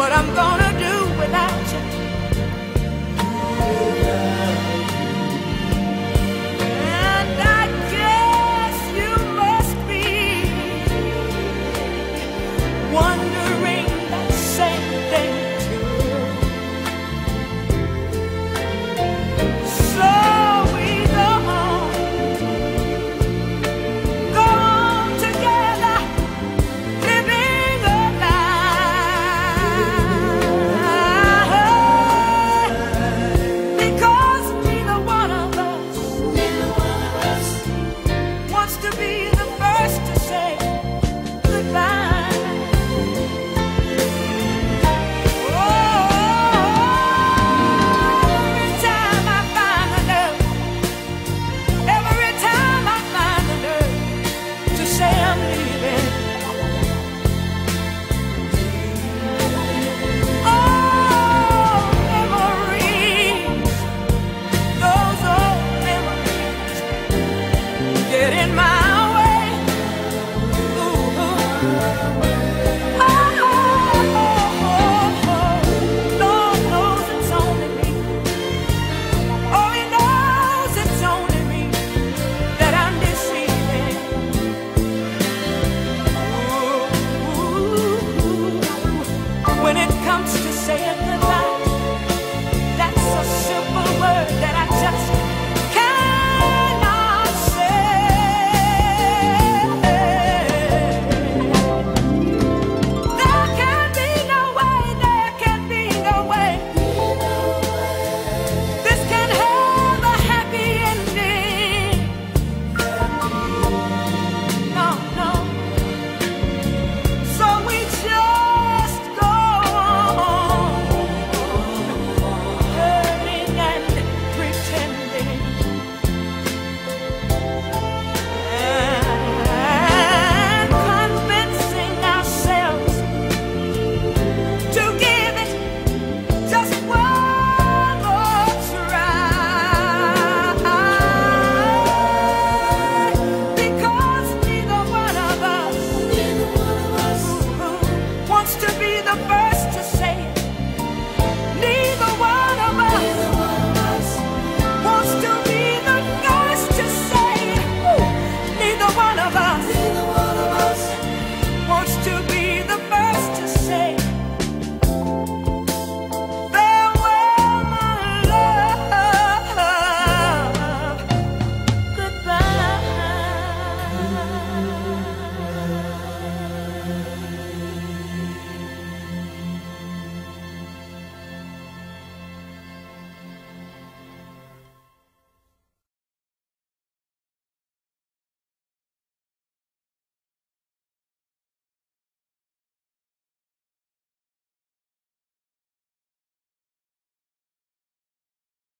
What I'm gonna